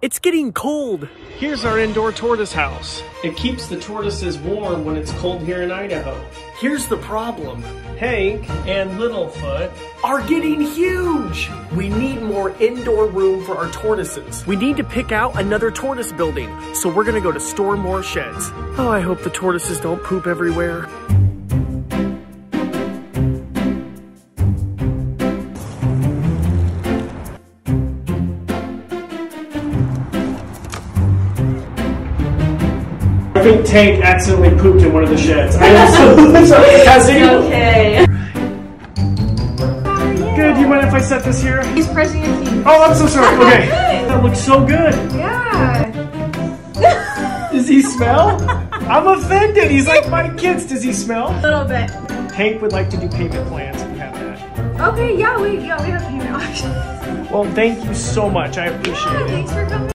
It's getting cold. Here's our indoor tortoise house. It keeps the tortoises warm when it's cold here in Idaho. Here's the problem. Hank and Littlefoot are getting huge. We need more indoor room for our tortoises. We need to pick out another tortoise building, so we're gonna go to store more sheds. Oh, I hope the tortoises don't poop everywhere. I think Tank accidentally pooped in one of the sheds. I am so sorry. Has anyone- Okay. Good, do you mind if I set this here? He's pressing a key. Oh, I'm so sorry. Okay. That looks so good. Yeah. Does he smell? I'm offended. He's like my kids. Does he smell? A little bit. Hank would like to do payment plans. We have that. Okay, yeah, we yeah, we have payment options. Well, thank you so much. I appreciate Yeah, it. thanks for coming.